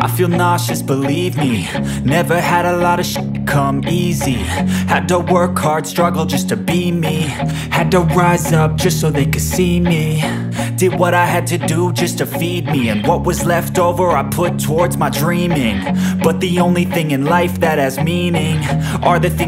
I feel nauseous, believe me. Never had a lot of shit come easy. Had to work hard, struggle just to be me. Had to rise up just so they could see me. Did what I had to do just to feed me. And what was left over I put towards my dreaming. But the only thing in life that has meaning Are the things